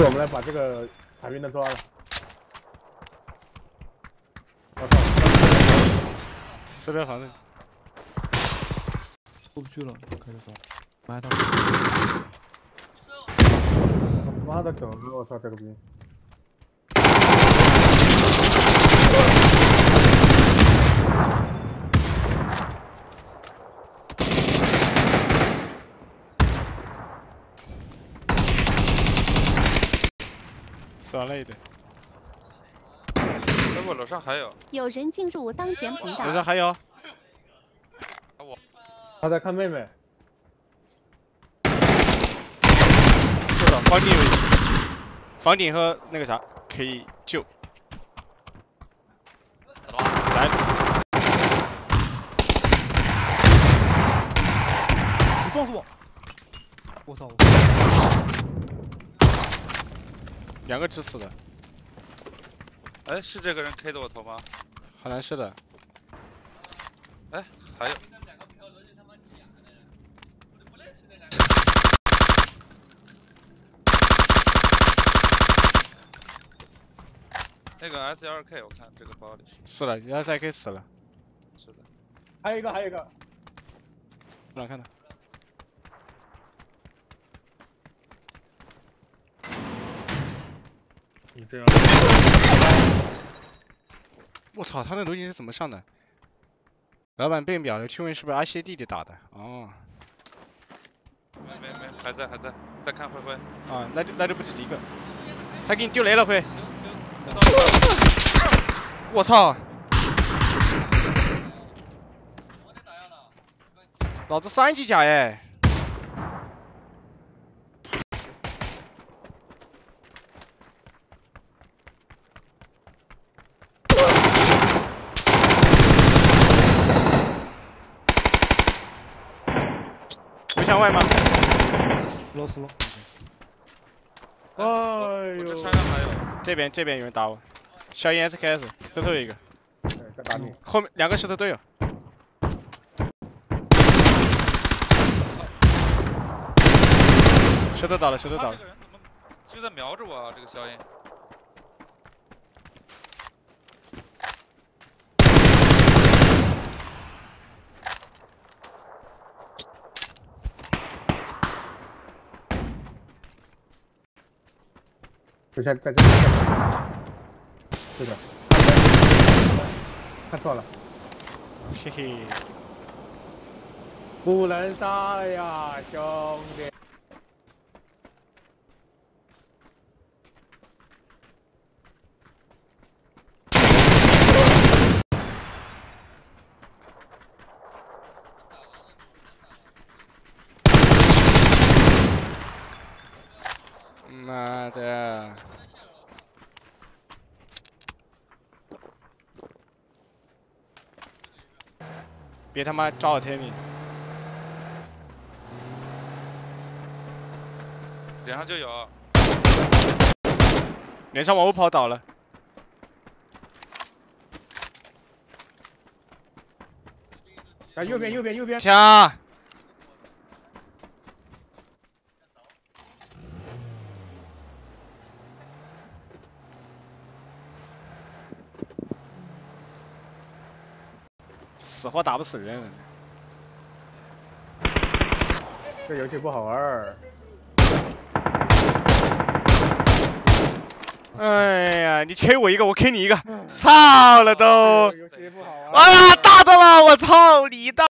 弟，我们来把这个海兵的抓了。我操！四边防的，过不去了，开始走。埋他。妈的狗！我操，这个兵。死完了一队，等会楼上还有，有人进入当前频道楼。上还有，我他在看妹妹。是的，房顶有，房顶和那个啥可以救。来，你撞死我！我操！两个直死的，哎，是这个人 K 的我头吗？好像是的。哎，还有，那个 S 2 K 我看这个包里是死了，，S 二 K 死了，是的，还有一个，还有一个。来看到？我操，他那楼顶是怎么上的？老板被秒了，去问是不是阿西弟弟打的？哦，没没没，还在还在，在看灰灰，啊，那就那就不止一个。他给你丢雷了，灰。我操！老子三级甲哎！不向外吗？老死了。哎呦！我这山上还有，这边这边有人打我，小烟 SKS 后头有一个，在打你。后面两个石头都有。石头倒了，石头倒了这个。人怎么就在瞄着我啊？这个小影，就像在这里。是的。看错了，嘿嘿，不能杀呀，兄弟！妈的！别他妈找我天命！脸上就有，脸上往后跑倒了，啊，右边，右边，右边。枪！死活打不死人。这游戏不好玩儿。哎呀，你 K 我一个，我 K 你一个，操了都！哎呀，大的了，我操你大！